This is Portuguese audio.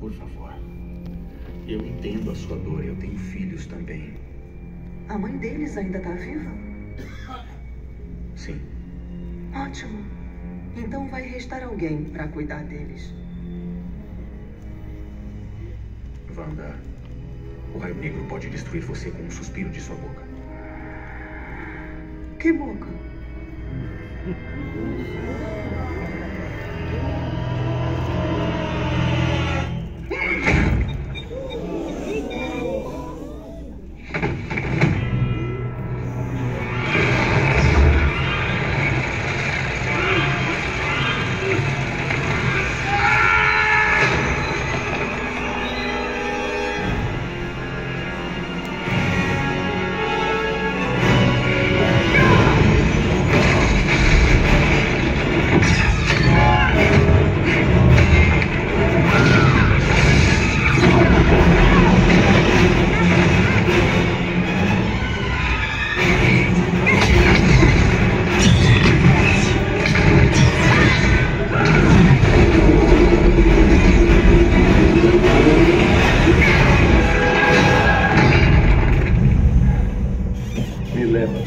Por favor. Eu entendo a sua dor. Eu tenho filhos também. A mãe deles ainda está viva? Sim. Ótimo. Então vai restar alguém para cuidar deles. Wanda, o raio negro pode destruir você com um suspiro de sua boca. Que boca? you left.